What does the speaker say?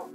out.